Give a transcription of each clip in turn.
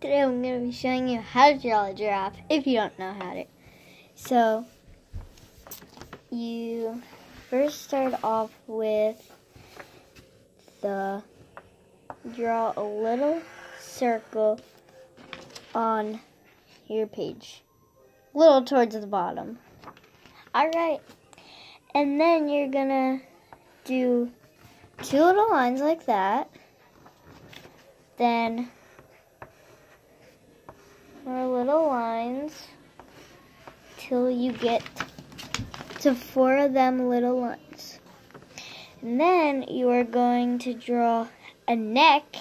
today I'm going to be showing you how to draw a giraffe if you don't know how to. So, you first start off with the draw a little circle on your page, little towards the bottom. Alright, and then you're going to do two little lines like that. Then little lines till you get to four of them little lines. And then you are going to draw a neck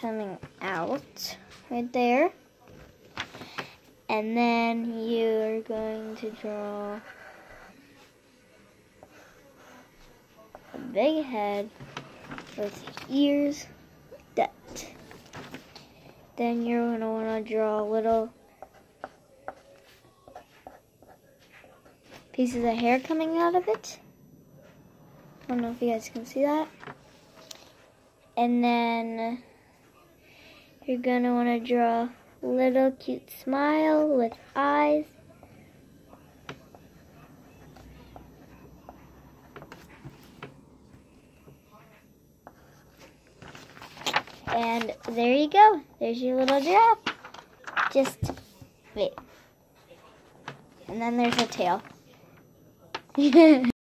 coming out right there. And then you're going to draw a big head with ears. Then you're going to want to draw little pieces of hair coming out of it. I don't know if you guys can see that. And then you're going to want to draw a little cute smile with eyes. And there you go. There's your little giraffe. Just wait. And then there's a tail.